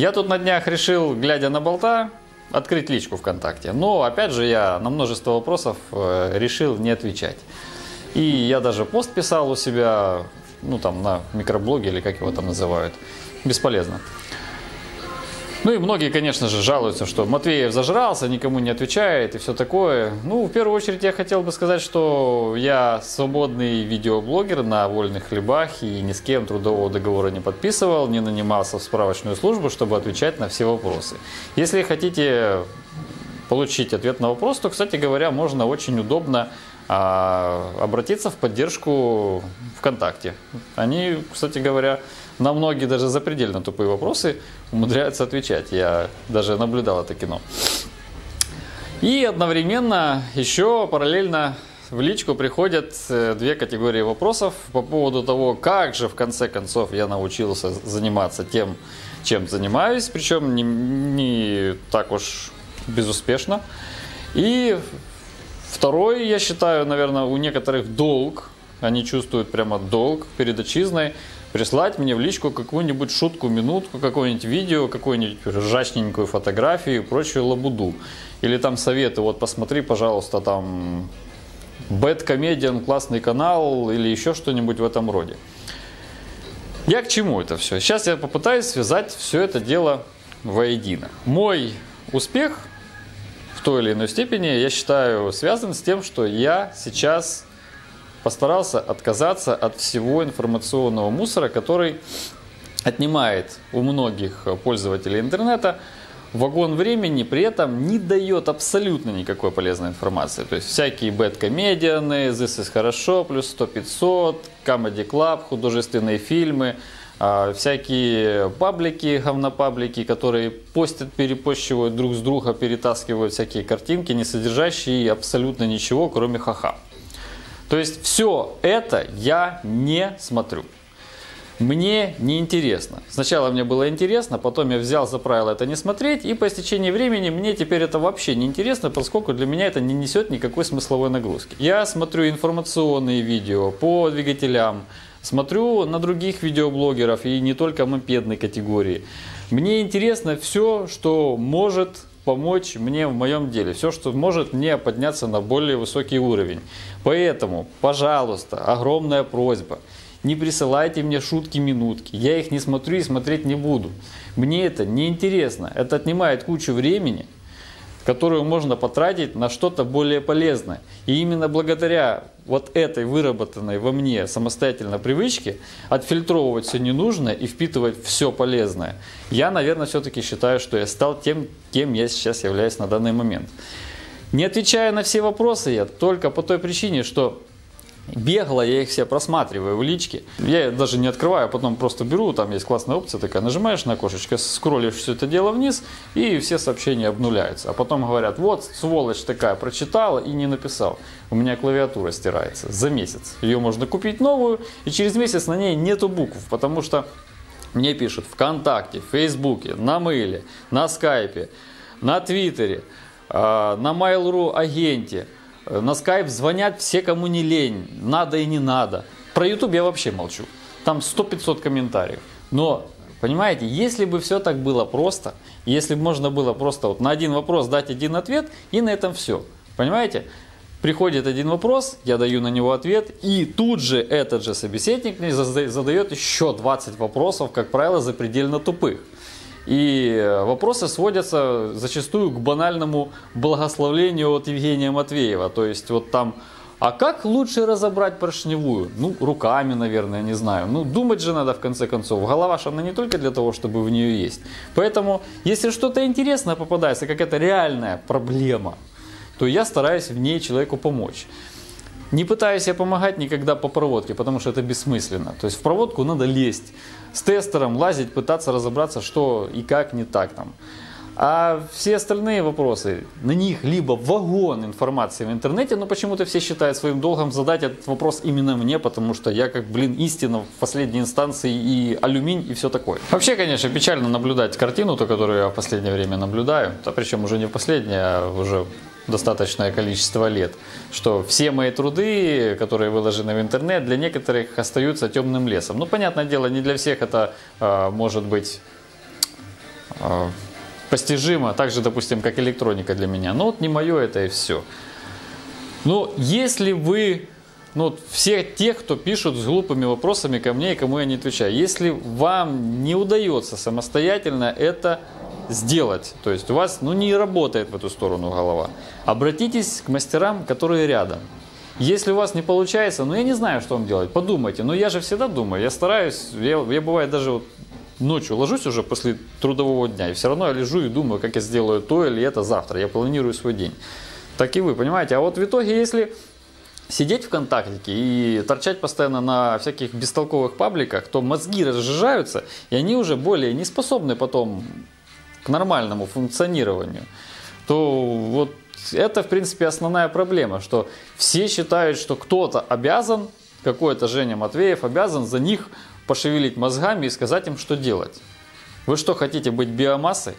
Я тут на днях решил, глядя на болта, открыть личку ВКонтакте. Но, опять же, я на множество вопросов э, решил не отвечать. И я даже пост писал у себя, ну там на микроблоге или как его там называют. Бесполезно. Ну и многие, конечно же, жалуются, что Матвеев зажрался, никому не отвечает и все такое. Ну, в первую очередь я хотел бы сказать, что я свободный видеоблогер на вольных хлебах и ни с кем трудового договора не подписывал, не нанимался в справочную службу, чтобы отвечать на все вопросы. Если хотите получить ответ на вопрос, то, кстати говоря, можно очень удобно а, обратиться в поддержку ВКонтакте. Они, кстати говоря, на многие даже запредельно тупые вопросы умудряются отвечать. Я даже наблюдал это кино. И одновременно еще параллельно в личку приходят э, две категории вопросов по поводу того, как же в конце концов я научился заниматься тем, чем занимаюсь, причем не, не так уж безуспешно. И второй, я считаю, наверное, у некоторых долг, они чувствуют прямо долг перед отчизной, прислать мне в личку какую-нибудь шутку, минутку, какое-нибудь видео, какую-нибудь ржачненькую фотографию и прочую лабуду. Или там советы, вот посмотри, пожалуйста, там Bad Comedian, классный канал или еще что-нибудь в этом роде. Я к чему это все? Сейчас я попытаюсь связать все это дело воедино. Мой успех в той или иной степени, я считаю, связан с тем, что я сейчас постарался отказаться от всего информационного мусора, который отнимает у многих пользователей интернета вагон времени, при этом не дает абсолютно никакой полезной информации. То есть всякие бэткомедианы, This is хорошо, плюс 100-500, Comedy Club, художественные фильмы, а, всякие паблики, говнопаблики, которые постят, перепощивают друг с друга, перетаскивают всякие картинки, не содержащие абсолютно ничего, кроме ха-ха. То есть все это я не смотрю. Мне не интересно. Сначала мне было интересно, потом я взял за правило это не смотреть, и по истечении времени мне теперь это вообще не интересно, поскольку для меня это не несет никакой смысловой нагрузки. Я смотрю информационные видео по двигателям, смотрю на других видеоблогеров и не только мопедной категории. Мне интересно все, что может помочь мне в моем деле, все, что может мне подняться на более высокий уровень. Поэтому, пожалуйста, огромная просьба, не присылайте мне шутки-минутки, я их не смотрю и смотреть не буду. Мне это не интересно, это отнимает кучу времени, которую можно потратить на что-то более полезное. И именно благодаря вот этой выработанной во мне самостоятельно привычке отфильтровывать все ненужное и впитывать все полезное, я, наверное, все-таки считаю, что я стал тем, кем я сейчас являюсь на данный момент. Не отвечаю на все вопросы я только по той причине, что Бегло я их все просматриваю в личке. Я даже не открываю, а потом просто беру, там есть классная опция такая, нажимаешь на окошечко, скроллишь все это дело вниз, и все сообщения обнуляются. А потом говорят, вот сволочь такая, прочитала и не написал. У меня клавиатура стирается за месяц. Ее можно купить новую, и через месяц на ней нету букв, потому что мне пишут ВКонтакте, в Фейсбуке, на Мейле, на Скайпе, на Твиттере, а, на Mail.ru агенте – на скайп звонят все, кому не лень, надо и не надо. Про YouTube я вообще молчу. Там 100-500 комментариев. Но, понимаете, если бы все так было просто, если бы можно было просто вот на один вопрос дать один ответ, и на этом все. Понимаете? Приходит один вопрос, я даю на него ответ, и тут же этот же собеседник мне задает еще 20 вопросов, как правило, запредельно тупых. И э, вопросы сводятся зачастую к банальному благословлению от Евгения Матвеева. То есть вот там, а как лучше разобрать поршневую? Ну, руками, наверное, не знаю. Ну, думать же надо в конце концов. Голова же она не только для того, чтобы в нее есть. Поэтому, если что-то интересное попадается, какая-то реальная проблема, то я стараюсь в ней человеку помочь. Не пытаюсь я помогать никогда по проводке, потому что это бессмысленно. То есть в проводку надо лезть, с тестером лазить, пытаться разобраться, что и как не так там. А все остальные вопросы, на них либо вагон информации в интернете, но почему-то все считают своим долгом задать этот вопрос именно мне, потому что я как, блин, истина в последней инстанции и алюминь и все такое. Вообще, конечно, печально наблюдать картину, то, которую я в последнее время наблюдаю, да, причем уже не в последнее, а уже достаточное количество лет, что все мои труды, которые выложены в интернет, для некоторых остаются темным лесом. Ну, понятное дело, не для всех это э, может быть э, постижимо, так же, допустим, как электроника для меня. Но вот не мое это и все. Но если вы, ну, все те, кто пишут с глупыми вопросами ко мне и кому я не отвечаю, если вам не удается самостоятельно это сделать, то есть у вас ну, не работает в эту сторону голова, обратитесь к мастерам, которые рядом. Если у вас не получается, ну я не знаю, что вам делать, подумайте. Но я же всегда думаю, я стараюсь, я, я бывает даже вот ночью ложусь уже после трудового дня, и все равно я лежу и думаю, как я сделаю то или это завтра. Я планирую свой день. Так и вы, понимаете? А вот в итоге, если сидеть ВКонтакте и торчать постоянно на всяких бестолковых пабликах, то мозги разжижаются, и они уже более не способны потом к нормальному функционированию. То вот это, в принципе, основная проблема, что все считают, что кто-то обязан, какой-то Женя Матвеев обязан за них пошевелить мозгами и сказать им, что делать. Вы что, хотите быть биомассой?